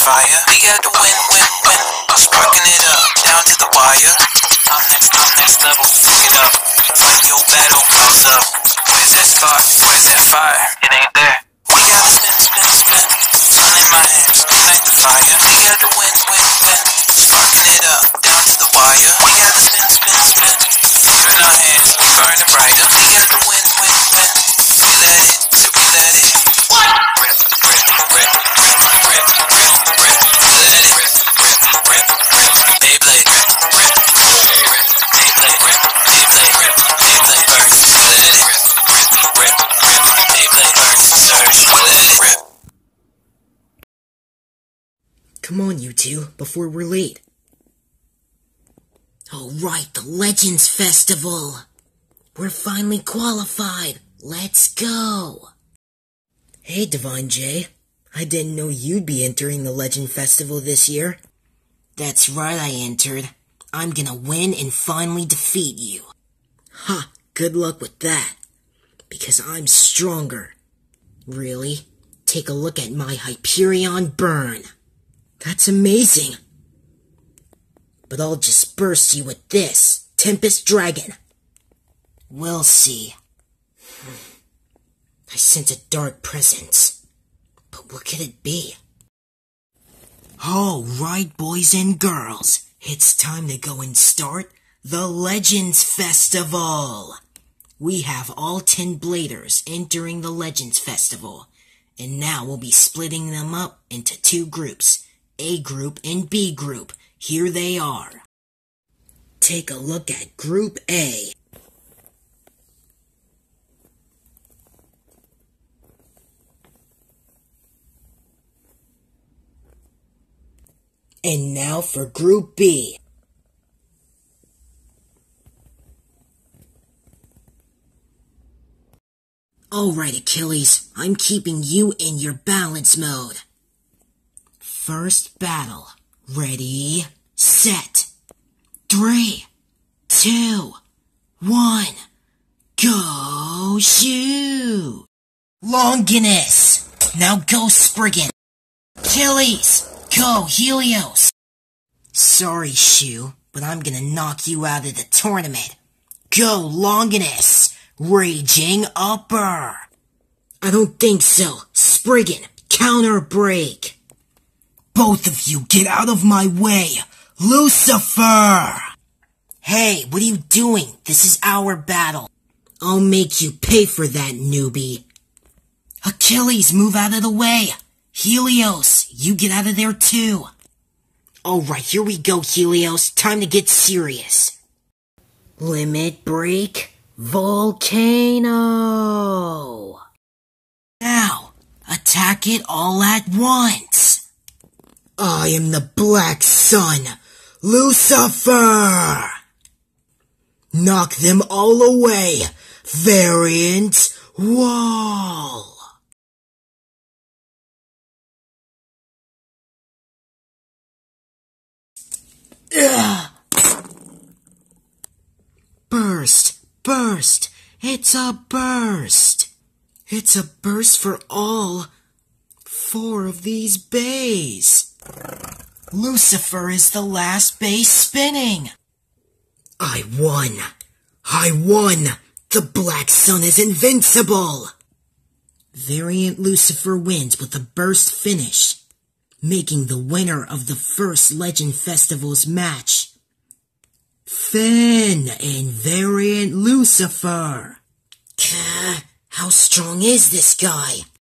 fire. We got the win, win, win. I'm sparking it up, down to the wire. I'm next, I'm next level, fuck it up. Fight your battle, house up. Where's that spark? Where's that fire? It ain't there. We got to spin, spin, spin. Sun in my hands, ignite the fire. We got the win, win, win. Sparking it up, down to the wire. We got to spin, spin, spin. In our hands, we burning brighter. We got the win, win, win. Come on, you two, before we're late. Alright, the Legends Festival! We're finally qualified! Let's go! Hey, Divine J. I didn't know you'd be entering the Legend Festival this year. That's right, I entered. I'm gonna win and finally defeat you. Ha, good luck with that. Because I'm stronger. Really? Take a look at my Hyperion burn. That's amazing. But I'll just burst you with this, Tempest Dragon. We'll see. I sense a dark presence. But what could it be? All right, boys and girls. It's time to go and start the Legends Festival. We have all 10 bladers entering the Legends Festival. And now we'll be splitting them up into two groups. A group and B group. Here they are. Take a look at Group A. And now for Group B. Alright, Achilles, I'm keeping you in your balance mode. First battle. Ready, set. Three, two, one. Go shoot! Longinus! Now go Spriggan! Achilles! Go Helios! Sorry, Shu, but I'm gonna knock you out of the tournament. Go Longinus! Raging Upper! I don't think so. Spriggan, counter break! Both of you get out of my way! Lucifer! Hey, what are you doing? This is our battle. I'll make you pay for that, newbie. Achilles, move out of the way! Helios, you get out of there too! Alright, here we go, Helios. Time to get serious. Limit break. Volcano! Now, attack it all at once! I am the Black Sun, Lucifer! Knock them all away, Variant Wall! Ugh. Burst! Burst! It's a burst! It's a burst for all four of these beys. Lucifer is the last base spinning. I won. I won. The Black Sun is invincible. Variant Lucifer wins with a burst finish, making the winner of the first Legend Festival's match Finn and Variant Lucifer. How strong is this guy?